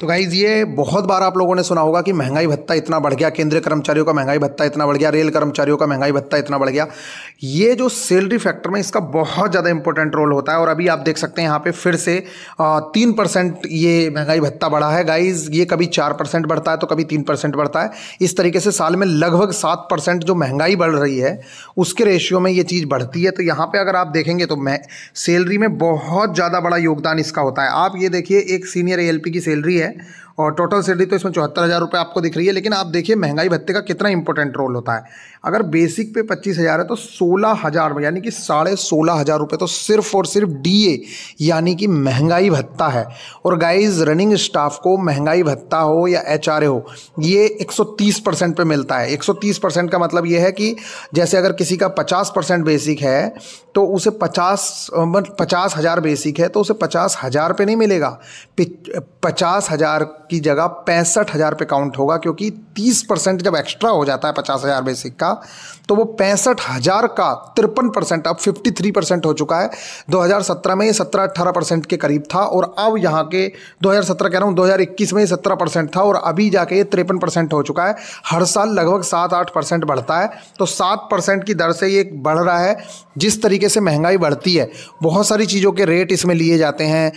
तो गाइज़ ये बहुत बार आप लोगों ने सुना होगा कि महँगाई भत्ता इतना बढ़ गया, केंद्रीय कर्मचारियों का महँगाई भत्ता इतना बढ़ गया, रेल कर्मचारियों का महँगाई भत्ता इतना बढ़ गया। ये जो सैलरी फैक्टर में इसका बहुत ज़्यादा इंपॉर्टेंट रोल होता है और अभी आप देख सकते हैं यहाँ पे फिर से तीन परसेंट ये महँगाई भत्ता बढ़ा है। गाइज़ ये कभी चार परसेंट बढ़ता है तो कभी तीन परसेंट बढ़ता है। इस तरीके से साल में लगभग सात परसेंट जो महँगाई बढ़ रही है, उसके रेशियो में ये चीज़ बढ़ती है। तो यहाँ पर अगर आप देखेंगे तो मैं सैलरी में बहुत ज़्यादा बड़ा योगदान इसका होता है। आप ये देखिए, एक सीनियर ए की सैलरी है है और टोटल सैलरी तो इसमें चौहत्तर हज़ार रुपये आपको दिख रही है, लेकिन आप देखिए, महँगाई भत्ते का कितना इंपॉर्टेंट रोल होता है। अगर बेसिक पे पच्चीस हज़ार है तो सोलह हज़ार यानी कि साढ़े सोलह हज़ार रुपये तो सिर्फ़ और सिर्फ़ डीए यानी कि महँगाई भत्ता है। और गाइज़ रनिंग स्टाफ को महँगाई भत्ता हो या एच हो, ये 130 परसेंट पे मिलता है। 130 परसेंट का मतलब ये है कि जैसे अगर किसी का 50 परसेंट बेसिक है तो उसे 50 पचास हज़ार बेसिक है तो उसे पचास हज़ार पे नहीं मिलेगा। पचास हज़ार की जगह पैंसठ हज़ार पे काउंट होगा, क्योंकि तीस परसेंट जब एक्स्ट्रा हो जाता है पचास हज़ार बेसिक का तो वो पैंसठ हज़ार का तिरपन परसेंट, अब फिफ्टी थ्री परसेंट हो चुका है। 2017 में ये सत्रह अट्ठारह परसेंट के करीब था, और अब यहाँ के 2017 कह रहा हूँ 2021 में ये सत्रह परसेंट था, और अभी जाके ये तिरपन परसेंट हो चुका है। हर साल लगभग सात आठ परसेंट बढ़ता है तो सात परसेंट की दर से ये बढ़ रहा है, जिस तरीके से महँगाई बढ़ती है। बहुत सारी चीज़ों के रेट इसमें लिए जाते हैं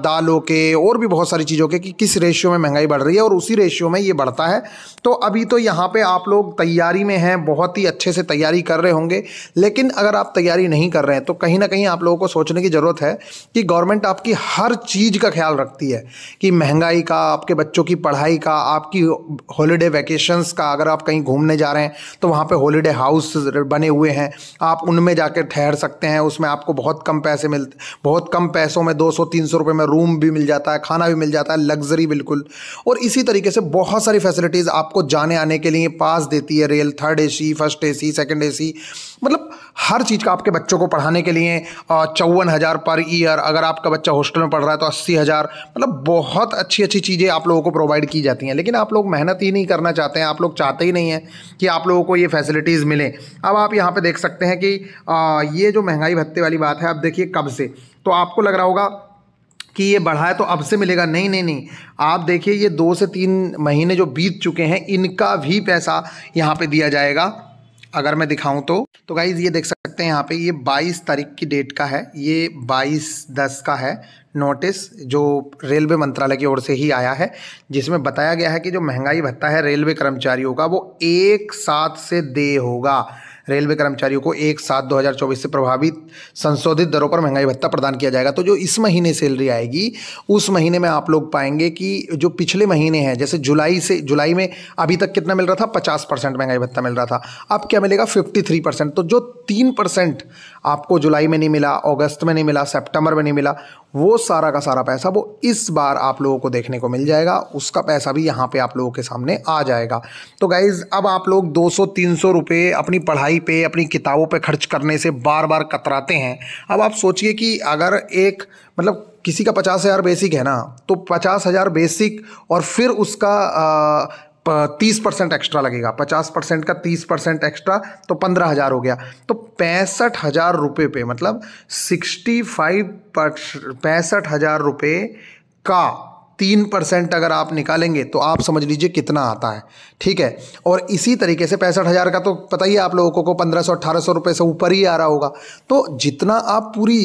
दालों के, और भी बहुत सारी चीज़ों के, कि किस रेशियो में महँगाई बढ़ रही है और उसी रेशियो में ये बढ़ता है। तो अभी तो यहाँ पे आप लोग तैयारी में हैं, बहुत ही अच्छे से तैयारी कर रहे होंगे, लेकिन अगर आप तैयारी नहीं कर रहे हैं तो कहीं ना कहीं आप लोगों को सोचने की ज़रूरत है कि गवर्नमेंट आपकी हर चीज़ का ख्याल रखती है कि महँगाई का, आपके बच्चों की पढ़ाई का, आपकी हॉलीडे वैकेशंस का, अगर आप कहीं घूमने जा रहे हैं तो वहाँ पर हॉलीडे हाउस बने हुए हैं। आप उनमें जाकर ठहर सकते हैं, उसमें आपको बहुत कम पैसे मिलते, बहुत कम पैसों में दो सौ, तीन सौ में रूम भी मिल जाता है, खाना भी मिल जाता है, लग्जरी बिल्कुल। और इसी तरीके से बहुत सारी फैसिलिटीज़ आपको जाने आने के लिए पास देती है rail third AC first AC second AC मतलब हर चीज़ का आपके बच्चों को पढ़ाने के लिए चौवन हज़ार पर ईयर अगर आपका बच्चा हॉस्टल में पढ़ रहा है तो अस्सी हज़ार। मतलब बहुत अच्छी अच्छी चीज़ें आप लोगों को प्रोवाइड की जाती हैं। लेकिन आप लोग मेहनत ही नहीं करना चाहते हैं, आप लोग चाहते ही नहीं हैं कि आप लोगों को ये फैसिलिटीज़ मिले। अब आप यहाँ पर देख सकते हैं कि ये जो महँगाई भत्ते वाली बात है, आप देखिए कब से। तो आपको लग रहा होगा कि ये बढ़ा है तो अब से मिलेगा। नहीं नहीं नहीं। आप देखिए, ये दो से तीन महीने जो बीत चुके हैं, इनका भी पैसा यहाँ पे दिया जाएगा। अगर मैं दिखाऊँ तो तो गाइज़ ये देख सकते हैं यहाँ पे, ये 22 तारीख की डेट का है। ये 22 दस का है नोटिस जो रेलवे मंत्रालय की ओर से ही आया है, जिसमें बताया गया है कि जो महँगाई भत्ता है रेलवे कर्मचारियों का, वो एक साथ से दे होगा। रेलवे कर्मचारियों को एक सात दो हज़ार चौबीस से प्रभावित संशोधित दरों पर महँगाई भत्ता प्रदान किया जाएगा। तो जो इस महीने सैलरी आएगी, उस महीने में आप लोग पाएँगे कि जो पिछले महीने हैं, जैसे जुलाई से, जुलाई में अभी तक कितना मिल रहा था? पचास परसेंट महँगाई भत्ता मिल रहा था। अब क्या मिलेगा? Fifty three percent. तो जो तीन परसेंट आपको जुलाई में नहीं मिला, अगस्त में नहीं मिला सेप्टेम्बर में नहीं मिला वो सारा का सारा पैसा वो इस बार आप लोगों को देखने को मिल जाएगा। उसका पैसा भी यहाँ पे आप लोगों के सामने आ जाएगा। तो गाइज़ अब आप लोग 200-300 रुपए अपनी पढ़ाई पे अपनी किताबों पे खर्च करने से बार बार कतराते हैं। अब आप सोचिए कि अगर एक मतलब किसी का पचास हज़ार बेसिक है ना तो पचास हज़ार बेसिक और फिर उसका आ, तीस परसेंट एक्स्ट्रा लगेगा। पचास परसेंट का तीस परसेंट एक्स्ट्रा तो पंद्रह हज़ार हो गया। तो पैंसठ हज़ार रुपये पे मतलब सिक्सटी फाइव पैंसठ हज़ार रुपये का तीन परसेंट अगर आप निकालेंगे तो आप समझ लीजिए कितना आता है। ठीक है? और इसी तरीके से पैंसठ हज़ार का तो पता ही है आप लोगों को पंद्रह सौ अट्ठारह सौ रुपये से ऊपर ही आ रहा होगा। तो जितना आप पूरी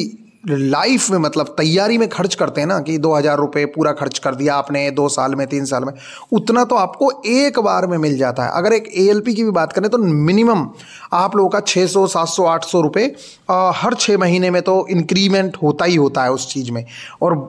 लाइफ में मतलब तैयारी में खर्च करते हैं ना कि दो हज़ार रुपये पूरा खर्च कर दिया आपने, दो साल में, तीन साल में, उतना तो आपको एक बार में मिल जाता है। अगर एक ए की भी बात करें तो मिनिमम आप लोगों का छः सौ, सात सौ, आठ सौ रुपये हर छः महीने में तो इंक्रीमेंट होता ही होता है उस चीज़ में। और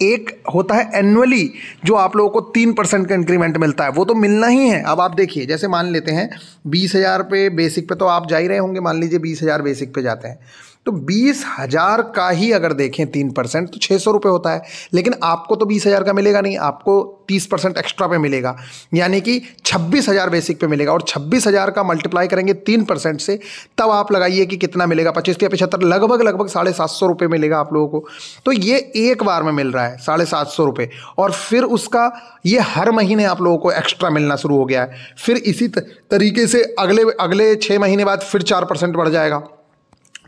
एक होता है एनुअली जो आप लोगों को तीन परसेंट का इंक्रीमेंट मिलता है। वो तो मिलना ही है। अब आप देखिए, जैसे मान लेते हैं, बीस हज़ार पे बेसिक पे तो आप जा ही रहे होंगे। मान लीजिए बीस हज़ार बेसिक पे जाते हैं। तो बीस हज़ार का ही अगर देखें तीन परसेंट तो छः सौ रुपये होता है। लेकिन आपको तो बीस हज़ार का मिलेगा नहीं, आपको तीस परसेंट एक्स्ट्रा पे मिलेगा। यानी कि छब्बीस हज़ार बेसिक पे मिलेगा और छब्बीस हज़ार का मल्टीप्लाई करेंगे तीन परसेंट से, तब आप लगाइए कि कितना मिलेगा, पच्चीस या पचहत्तर लगभग लगभग साढ़े सात सौ रुपये मिलेगा आप लोगों को। तो ये एक बार में मिल रहा है, साढ़े सात सौ रुपये और फिर उसका ये हर महीने आप लोगों को एक्स्ट्रा मिलना शुरू हो गया है। फिर इसी तरीके से अगले अगले छः महीने बाद फिर चार परसेंट बढ़ जाएगा।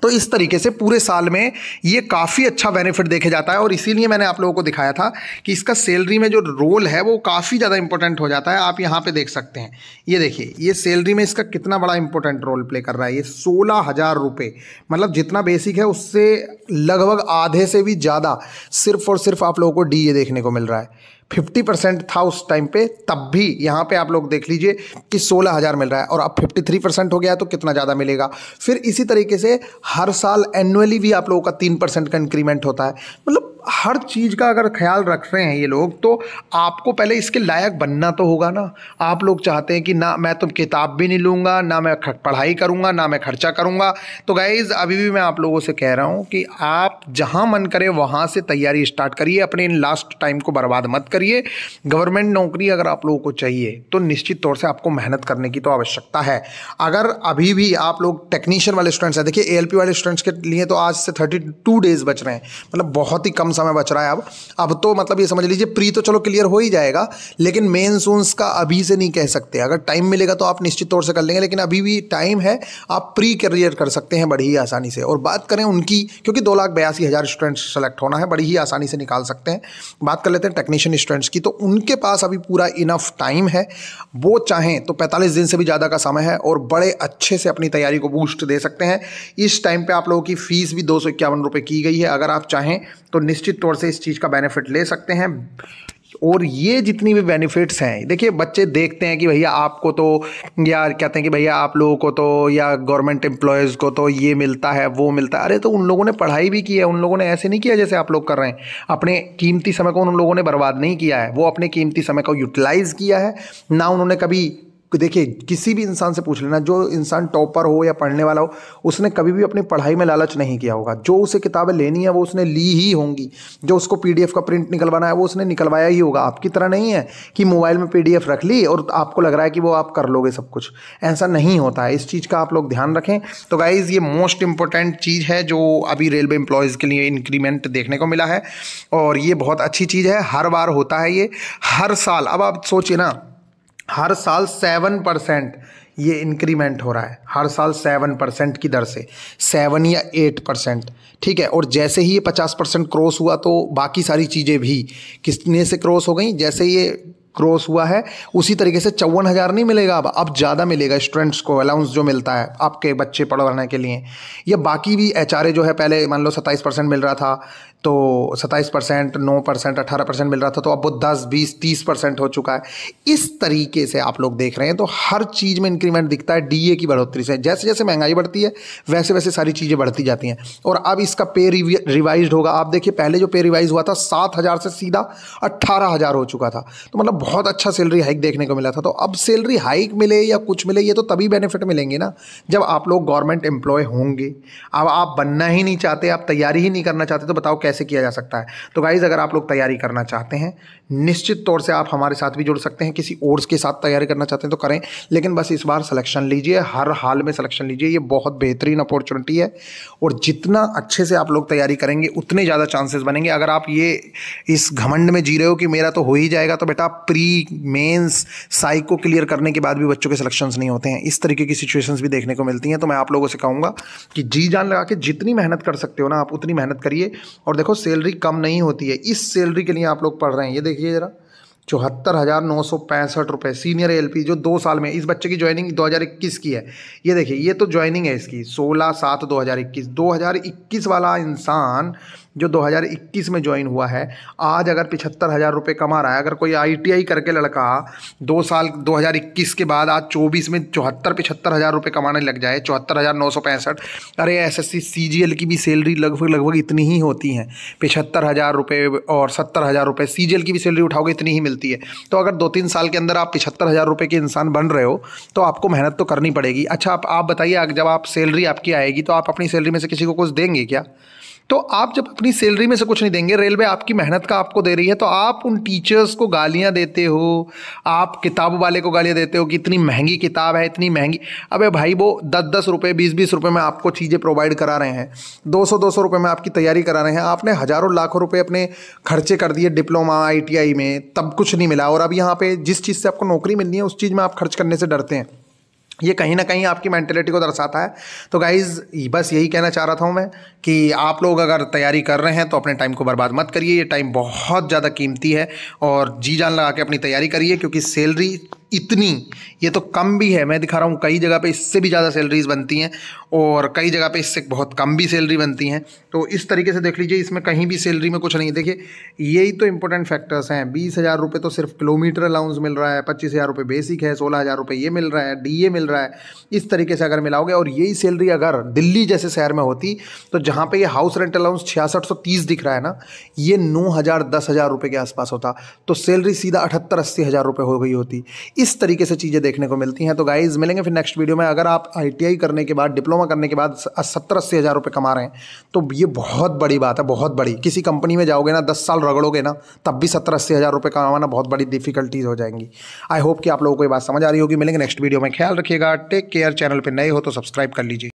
तो इस तरीके से पूरे साल में ये काफ़ी अच्छा बेनिफिट देखे जाता है और इसीलिए मैंने आप लोगों को दिखाया था कि इसका सैलरी में जो रोल है वो काफ़ी ज़्यादा इंपॉर्टेंट हो जाता है। आप यहाँ पे देख सकते हैं। ये देखिए, ये सैलरी में इसका कितना बड़ा इंपॉर्टेंट रोल प्ले कर रहा है। ये सोलह हज़ार रुपये मतलब जितना बेसिक है उससे लगभग आधे से भी ज़्यादा सिर्फ़ और सिर्फ़ आप लोगों को डी देखने को मिल रहा है। फिफ्टी परसेंट था उस टाइम पे, तब भी यहाँ पे आप लोग देख लीजिए कि सोलह हज़ार मिल रहा है और अब फिफ्टी थ्री परसेंट हो गया तो कितना ज़्यादा मिलेगा। फिर इसी तरीके से हर साल एनुअली भी आप लोगों का तीन परसेंट का इंक्रीमेंट होता है। मतलब हर चीज़ का अगर ख्याल रख रहे हैं ये लोग तो आपको पहले इसके लायक बनना तो होगा ना। आप लोग चाहते हैं कि ना मैं तो किताब भी नहीं लूँगा, ना मैं पढ़ाई करूँगा, ना मैं खर्चा करूँगा। तो गाइज़ अभी भी मैं आप लोगों से कह रहा हूँ कि आप जहाँ मन करे, वहाँ से तैयारी स्टार्ट करिए, अपने इन लास्ट टाइम को बर्बाद मत करिए। गवर्नमेंट नौकरी अगर आप लोगों को चाहिए तो निश्चित तौर से आपको मेहनत करने की तो आवश्यकता है। अगर अभी भी आप लोग टेक्नीशियन वाले स्टूडेंट्स हैं, देखिए एएलपी वाले स्टूडेंट्स के लिए तो आज से थर्टी डेज़ बच रहे हैं। मतलब बहुत ही कम समय बच रहा है अब। अब तो मतलब ये समझ लीजिए, प्री तो चलो क्लियर हो ही जाएगा, लेकिन मेन सोन्स का अभी से नहीं कह सकते। अगर टाइम मिलेगा तो आप निश्चित तौर से कर लेंगे, लेकिन अभी भी टाइम है, आप प्री करियर कर सकते हैं बड़ी ही आसानी से। और बात करें उनकी, क्योंकि दो लाख बयासी हज़ार स्टूडेंट्स सेलेक्ट होना है, बड़ी ही आसानी से निकाल सकते हैं। बात कर लेते हैं टेक्नीशियन स्टूडेंट्स की तो उनके पास अभी पूरा इनफ टाइम है। वो चाहें तो पैंतालीस दिन से भी ज़्यादा का समय है और बड़े अच्छे से अपनी तैयारी को बूस्ट दे सकते हैं। इस टाइम पर आप लोगों की फ़ीस भी दो सौ की गई है। अगर आप चाहें तो निश्चित तौर से इस चीज़ का बेनिफिट ले सकते हैं। और ये जितनी भी बेनिफिट्स हैं, देखिए बच्चे देखते हैं कि भैया आपको तो या कहते हैं कि भैया आप लोगों को तो या गवर्नमेंट एम्प्लॉयज़ को तो ये मिलता है, वो मिलता है। अरे तो उन लोगों ने पढ़ाई भी की है, उन लोगों ने ऐसे नहीं किया जैसे आप लोग कर रहे हैं। अपने कीमती समय को उन लोगों ने बर्बाद नहीं किया है, वो अपने कीमती समय को यूटिलाइज़ किया है। ना उन्होंने कभी देखिए, किसी भी इंसान से पूछ लेना, जो इंसान टॉपर हो या पढ़ने वाला हो, उसने कभी भी अपनी पढ़ाई में लालच नहीं किया होगा। जो उसे किताबें लेनी है, वो उसने ली ही होंगी। जो उसको पीडीएफ का प्रिंट निकलवाना है, वो उसने निकलवाया ही होगा। आपकी तरह नहीं है कि मोबाइल में पीडीएफ रख ली और आपको लग रहा है कि वो आप कर लोगे सब कुछ। ऐसा नहीं होता है। इस चीज़ का आप लोग ध्यान रखें। तो गाइज़ ये मोस्ट इंपॉर्टेंट चीज़ है जो अभी रेलवे एम्प्लॉयज़ के लिए इंक्रीमेंट देखने को मिला है। और ये बहुत अच्छी चीज़ है। हर बार होता है ये। हर साल। अब आप सोचिए ना हर साल सेवन परसेंट ये इंक्रीमेंट हो रहा है। हर साल सेवन परसेंट की दर से। सेवन या एट परसेंट। ठीक है? और जैसे ही ये पचास परसेंट क्रॉस हुआ तो बाकी सारी चीज़ें भी कितने से क्रॉस हो गई? जैसे ये क्रॉस हुआ है, उसी तरीके से चौवन हज़ार नहीं मिलेगा अब। अब ज़्यादा मिलेगा स्टूडेंट्स को अलाउंस जो मिलता है, आपके बच्चे पढ़वाने के लिए। या बाकी भी एचआरए जो है, पहले मान लो सत्ताईस परसेंट मिल रहा था। तो सत्ताईस परसेंट, नौ परसेंट, अठारह परसेंट मिल रहा था तो अब वो दस, बीस, तीस परसेंट हो चुका है। इस तरीके से आप लोग देख रहे हैं तो हर चीज़ में इंक्रीमेंट दिखता है डीए की बढ़ोतरी से। जैसे जैसे महँगाई बढ़ती है, वैसे वैसे सारी चीज़ें बढ़ती जाती हैं। और अब इसका पे रिवाइज होगा। आप देखिए, पहले जो पे रिवाइज हुआ था, सात हज़ार से सीधा अट्ठारह हज़ार हो चुका था। तो मतलब बहुत अच्छा सैलरी हाइक देखने को मिला था। तो अब सैलरी हाइक मिले या कुछ मिले, ये तो तभी बेनिफिट मिलेंगे ना, जब आप लोग गवर्नमेंट एम्प्लॉय होंगे। अब आप बनना ही नहीं चाहते, आप तैयारी ही नहीं करना चाहते तो बताओ कैसे किया जा सकता है। तो गाइज़ अगर आप लोग तैयारी करना चाहते हैं, निश्चित तौर से आप हमारे साथ भी जुड़ सकते हैं, किसी और के साथ तैयारी करना चाहते हैं तो करें, लेकिन बस इस बार सिलेक्शन लीजिए, हर हाल में सिलेक्शन लीजिए, ये बहुत बेहतरीन अपॉर्चुनिटी है, और जितना अच्छे से आप लोग तैयारी करेंगे, उतने ज़्यादा चांसेस बनेंगे। अगर आप ये इस घमंड में जी रहे हो कि मेरा तो हो ही जाएगा तो बेटा प्री मेंस साइको क्लियर करने के बाद भी बच्चों के सिलेक्शंस नहीं होते हैं। इस तरीके की सिचुएशंस भी देखने को मिलती हैं तो मैं आप लोगों से कहूँगा कि जी जान लगा के जितनी मेहनत कर सकते हो ना, आप उतनी मेहनत करिए, और देखो सैलरी कम नहीं होती है। इस सैलरी के लिए आप लोग पढ़ रहे हैं। ये देखिए ज़रा, चौहत्तर हज़ार नौ सौ पैंसठ रुपये सीनियर एलपी जो दो साल में, इस बच्चे की ज्वाइनिंग 2021 की है। ये देखिए, ये तो ज्वाइनिंग है इसकी 16 सात 2021 2021 वाला इंसान जो 2021 में ज्वाइन हुआ है, आज अगर पिछहत्तर हज़ार रुपये कमा रहा है, अगर कोई आईटीआई करके लड़का दो साल 2021 के बाद आज 24 में चौहत्तर पिछहत्तर हज़ार रुपये कमाने लग जाए, चौहत्तर हज़ार नौ सौ पैंसठ, अरे S S C C G L की भी सैलरी लगभग लगभग इतनी ही होती हैं। पिछहत्तर हज़ार रुपये और सत्तर हज़ार रुपये सी जी एल की भी सैलरी उठाओगे, इतनी ही मिलती है। तो अगर दो तीन साल के अंदर आप पिछहत्तर हज़ार रुपये के इंसान बन रहे हो तो आपको मेहनत तो करनी पड़ेगी। अच्छा आप आप बताइए, जब आप सैलरी आपकी आएगी तो आप अपनी सैलरी में से किसी को कुछ देंगे क्या? तो आप जब अपनी सैलरी में से कुछ नहीं देंगे रेलवे आपकी मेहनत का आपको दे रही है तो आप उन टीचर्स को गालियाँ देते हो, आप किताब वाले को गालियाँ देते हो कि इतनी महँगी किताब है, इतनी महँगी। अबे भाई वो दस दस रुपये बीस बीस रुपये में आपको चीज़ें प्रोवाइड करा रहे हैं, दो सौ दो सौ रुपये में आपकी तैयारी करा रहे हैं। आपने हज़ारों लाखों रुपये अपने खर्चे कर दिए डिप्लोमा आईटीआई में, तब कुछ नहीं मिला। और अब यहाँ पर जिस चीज़ से आपको नौकरी मिलनी है, उस चीज़ में आप खर्च करने से डरते हैं। ये कहीं ना कहीं आपकी मैंटेलिटी को दर्शाता है। तो गाइज़ बस यही कहना चाह रहा था मैं कि आप लोग अगर तैयारी कर रहे हैं तो अपने टाइम को बर्बाद मत करिए। ये टाइम बहुत ज़्यादा कीमती है और जी जान लगा के अपनी तैयारी करिए क्योंकि सैलरी इतनी। ये तो कम भी है, मैं दिखा रहा हूँ, कई जगह पे इससे भी ज़्यादा सैलरीज बनती हैं और कई जगह पे इससे बहुत कम भी सैलरी बनती हैं। तो इस तरीके से देख लीजिए, इसमें कहीं भी सैलरी में कुछ नहीं देखिए, यही तो इंपॉर्टेंट फैक्टर्स हैं। बीस हज़ार रुपये तो सिर्फ़ किलोमीटर अलाउंस मिल रहा है, पच्चीस हज़ार रुपये बेसिक है, सोलह हज़ार रुपये ये मिल रहा है डीए मिल रहा है। इस तरीके से अगर मिलाओगे और यही सैलरी अगर दिल्ली जैसे शहर में होती तो जहाँ पर ये हाउस रेंट अलाउंस छियासठ सौ तीस दिख रहा है ना, ये नौ हज़ार दस हज़ार रुपये के आसपास होता। तो सैलरी सीधा अठहत्तर अस्सी हज़ार रुपये हो गई होती। इस तरीके से चीज़ें देखने को मिलती हैं। तो गाइज़ मिलेंगे फिर नेक्स्ट वीडियो में। अगर आप आईटीआई करने के बाद डिप्लोमा करने के बाद सत्तर अस्सी हज़ार रुपये कमा रहे हैं तो ये बहुत बड़ी बात है, बहुत बड़ी। किसी कंपनी में जाओगे ना, दस साल रगड़ोगे ना, तब भी सत्तर अस्सी हज़ार रुपये कमाना बहुत बड़ी डिफिकल्टीज हो जाएँगी। आई होप कि आप लोगों को ये बात समझ आ रही होगी। मिलेंगे नेक्स्ट वीडियो में। ख्याल रखिएगा। टेक केयर चैनल पर नए हो तो सब्सक्राइब कर लीजिए।